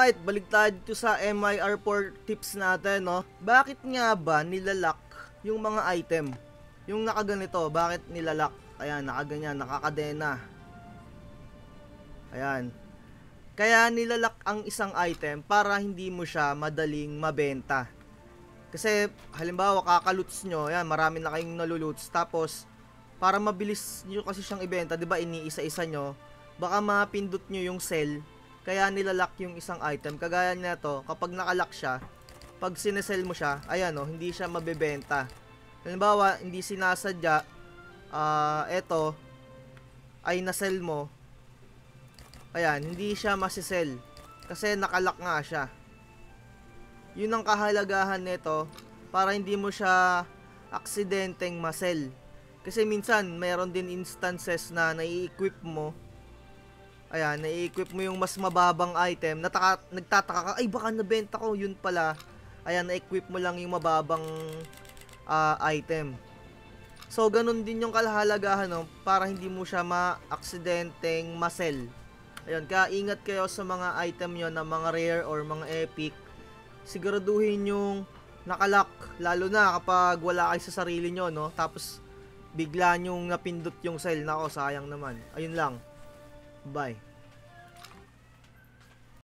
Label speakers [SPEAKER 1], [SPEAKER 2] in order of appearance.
[SPEAKER 1] Alright, balik tayo dito sa MIR4 tips natin, no? Bakit nga ba nilalak yung mga item? Yung nakaganito, bakit nilalak? Ayan, nakaganyan, nakakadena. Ayan. Kaya nilalak ang isang item para hindi mo siya madaling mabenta. Kasi, halimbawa, kakaloots nyo, ayan, marami na kayong naluloots. Tapos, para mabilis nyo kasi siyang ibenta, di ba, iniisa-isa nyo, baka mapindot nyo yung sell kaya nilalak yung isang item. Kagaya nito, kapag nakalock siya, pag sinesell mo siya, ayan o, oh, hindi siya mabebenta. Halimbawa, hindi sinasadya, uh, eto, ay nasell mo, ayan, hindi siya masisell. Kasi nakalock nga siya. Yun ang kahalagahan nito, para hindi mo siya aksidenteng masell. Kasi minsan, mayroon din instances na nai-equip mo, Ayan, na-equip mo yung mas mababang item. Nataka, nagtataka ka, ay baka nabenta ko, yun pala. Ayan, na-equip mo lang yung mababang uh, item. So, ganun din yung kalahalagahan, no? Para hindi mo siya ma-aksidenteng masel. Ayun, kaya ingat kayo sa mga item yon na mga rare or mga epic. Siguraduhin yung nakalock, lalo na kapag wala kayo sa sarili nyo, no? Tapos, bigla nyong napindot yung sell. Nako, sayang naman. Ayun lang. Bye.